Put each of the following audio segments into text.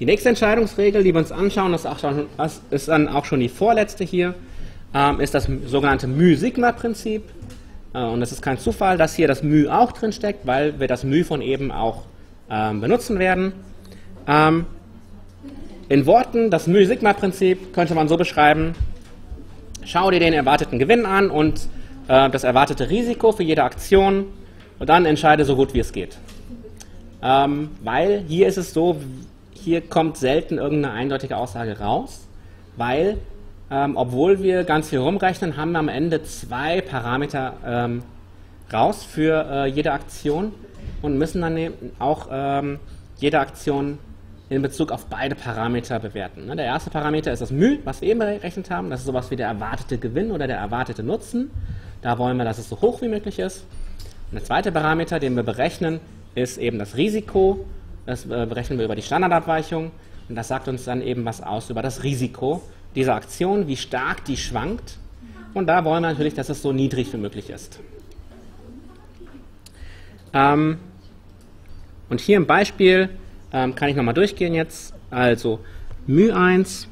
Die nächste Entscheidungsregel, die wir uns anschauen, das ist dann auch schon die vorletzte hier, ähm, ist das sogenannte μ-Sigma-Prinzip. Äh, und es ist kein Zufall, dass hier das μ auch drin steckt, weil wir das μ von eben auch ähm, benutzen werden. Ähm, in Worten, das μ-Sigma-Prinzip könnte man so beschreiben, schau dir den erwarteten Gewinn an und äh, das erwartete Risiko für jede Aktion und dann entscheide so gut wie es geht. Ähm, weil hier ist es so, hier kommt selten irgendeine eindeutige Aussage raus, weil ähm, obwohl wir ganz viel rumrechnen, haben wir am Ende zwei Parameter ähm, raus für äh, jede Aktion und müssen dann auch ähm, jede Aktion in Bezug auf beide Parameter bewerten. Ne, der erste Parameter ist das μ, was wir eben berechnet haben. Das ist sowas wie der erwartete Gewinn oder der erwartete Nutzen. Da wollen wir, dass es so hoch wie möglich ist. Und der zweite Parameter, den wir berechnen, ist eben das Risiko. Das äh, berechnen wir über die Standardabweichung. Und das sagt uns dann eben was aus über das Risiko dieser Aktion, wie stark die schwankt. Und da wollen wir natürlich, dass es so niedrig wie möglich ist. Ähm, und hier im Beispiel ähm, kann ich nochmal durchgehen jetzt. Also μ1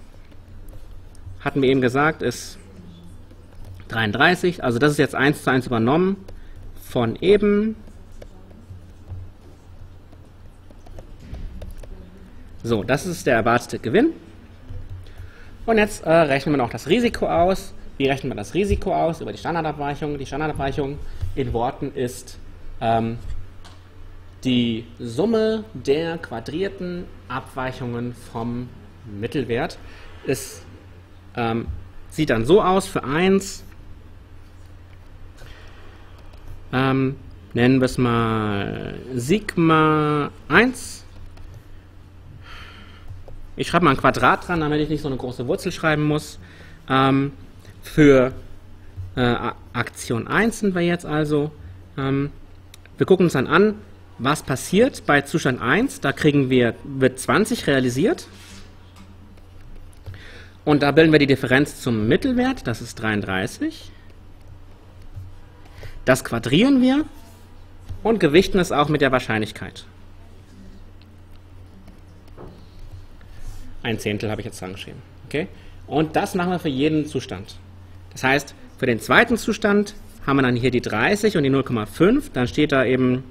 hatten wir eben gesagt, ist 33. Also das ist jetzt 1 zu 1 übernommen von eben. So, das ist der erwartete Gewinn. Und jetzt äh, rechnen wir noch das Risiko aus. Wie rechnen wir das Risiko aus? Über die Standardabweichung. Die Standardabweichung in Worten ist ähm, die Summe der quadrierten Abweichungen vom Mittelwert. Es ähm, sieht dann so aus für 1. Ähm, nennen wir es mal Sigma 1. Ich schreibe mal ein Quadrat dran, damit ich nicht so eine große Wurzel schreiben muss. Ähm, für äh, Aktion 1 sind wir jetzt also. Ähm, wir gucken uns dann an, was passiert bei Zustand 1. Da kriegen wir, wird 20 realisiert. Und da bilden wir die Differenz zum Mittelwert, das ist 33. Das quadrieren wir und gewichten es auch mit der Wahrscheinlichkeit. Ein Zehntel habe ich jetzt dran geschrieben. Okay? Und das machen wir für jeden Zustand. Das heißt, für den zweiten Zustand haben wir dann hier die 30 und die 0,5. Dann steht da eben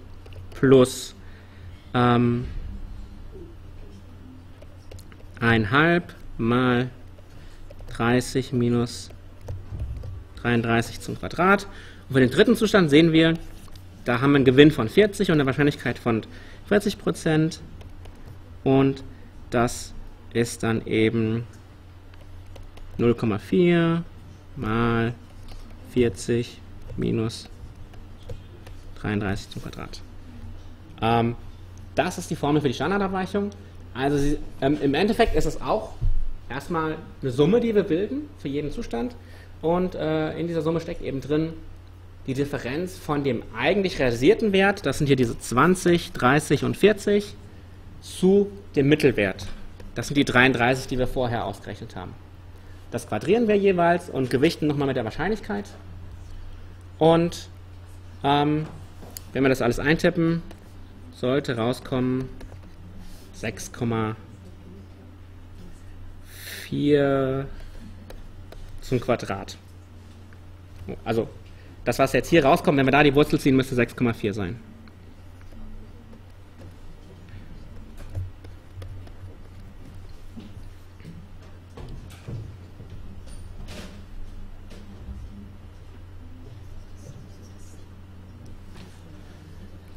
plus ähm, 1,5 mal 30 minus 33 zum Quadrat. Und für den dritten Zustand sehen wir, da haben wir einen Gewinn von 40 und eine Wahrscheinlichkeit von 40 Prozent. Und das ist dann eben 0,4 mal 40 minus 33 zum Quadrat. Ähm, das ist die Formel für die Standardabweichung. Also sie, ähm, im Endeffekt ist es auch erstmal eine Summe, die wir bilden für jeden Zustand. Und äh, in dieser Summe steckt eben drin die Differenz von dem eigentlich realisierten Wert, das sind hier diese 20, 30 und 40, zu dem Mittelwert. Das sind die 33, die wir vorher ausgerechnet haben. Das quadrieren wir jeweils und gewichten nochmal mit der Wahrscheinlichkeit. Und ähm, wenn wir das alles eintippen, sollte rauskommen 6,4 zum Quadrat. Also das, was jetzt hier rauskommt, wenn wir da die Wurzel ziehen, müsste 6,4 sein.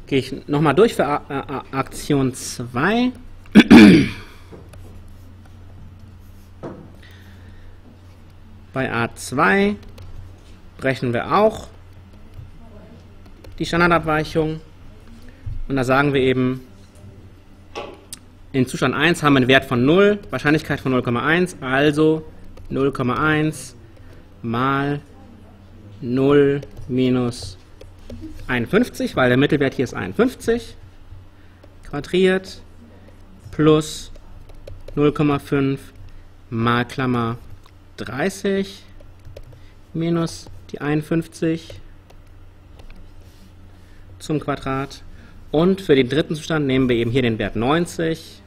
Gehe ich nochmal durch für Aktion 2. Bei A2 brechen wir auch die Standardabweichung und da sagen wir eben, in Zustand 1 haben wir einen Wert von 0, Wahrscheinlichkeit von 0,1, also 0,1 mal 0 minus 51, weil der Mittelwert hier ist 51, quadriert plus 0,5 mal Klammer 30 minus die 51 zum Quadrat. Und für den dritten Zustand nehmen wir eben hier den Wert 90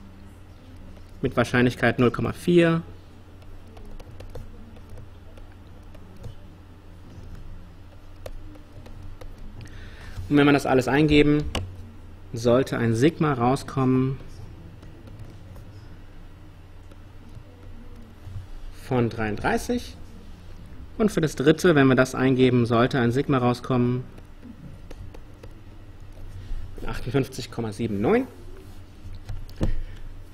mit Wahrscheinlichkeit 0,4. Und wenn wir das alles eingeben, sollte ein Sigma rauskommen von 33. Und für das dritte, wenn wir das eingeben, sollte ein Sigma rauskommen 58,79.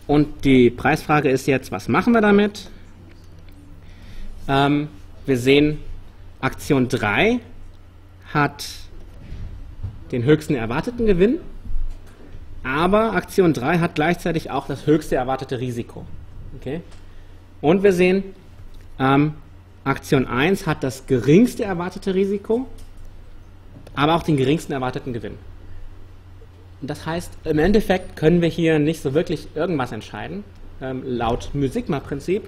Und die Preisfrage ist jetzt, was machen wir damit? Ähm, wir sehen, Aktion 3 hat den höchsten erwarteten Gewinn, aber Aktion 3 hat gleichzeitig auch das höchste erwartete Risiko. Okay? Und wir sehen, ähm, Aktion 1 hat das geringste erwartete Risiko, aber auch den geringsten erwarteten Gewinn. Das heißt, im Endeffekt können wir hier nicht so wirklich irgendwas entscheiden, ähm, laut Mu-Sigma-Prinzip,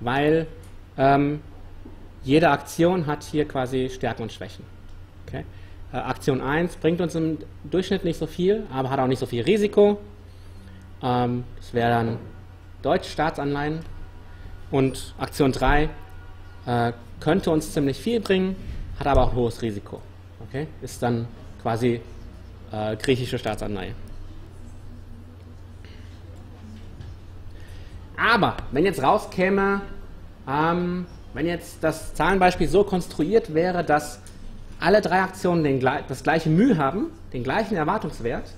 weil ähm, jede Aktion hat hier quasi Stärken und Schwächen. Okay? Äh, Aktion 1 bringt uns im Durchschnitt nicht so viel, aber hat auch nicht so viel Risiko. Ähm, das wäre dann Deutsche Staatsanleihen. Und Aktion 3 äh, könnte uns ziemlich viel bringen, hat aber auch hohes Risiko. Okay? Ist dann quasi äh, griechische Staatsanleihe. Aber wenn jetzt rauskäme, ähm, wenn jetzt das Zahlenbeispiel so konstruiert wäre, dass alle drei Aktionen den, das gleiche Mühe haben, den gleichen Erwartungswert,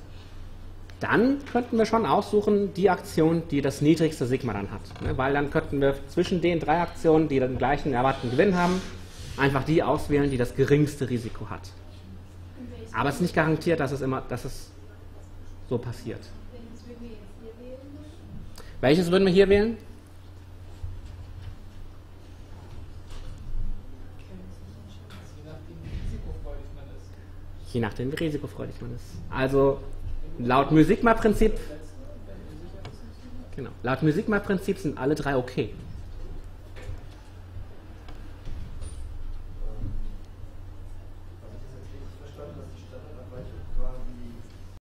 dann könnten wir schon aussuchen, die Aktion, die das niedrigste Sigma dann hat. Ne? Weil dann könnten wir zwischen den drei Aktionen, die den gleichen erwarteten Gewinn haben, einfach die auswählen, die das geringste Risiko hat. Aber es ist nicht garantiert, dass es immer, dass es so passiert. Welches würden wir hier wählen? Je nachdem, wie risikofreudig man ist. Also laut Musikma-Prinzip genau, laut sind alle drei okay.